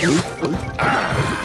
Ah!